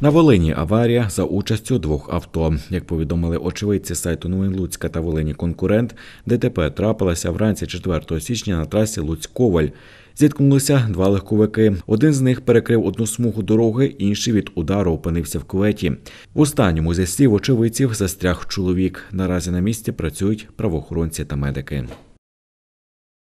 На Волині аварія за участю двох авто. Як повідомили очевидці сайту новин Луцька та Волині конкурент, ДТП трапилася вранці 4 січня на трасі Луцьковаль. Зіткнулися два легковики. Один з них перекрив одну смугу дороги, інший від удару опинився в кветі. В останньому зі слів очевидців застряг чоловік. Наразі на місці працюють правоохоронці та медики.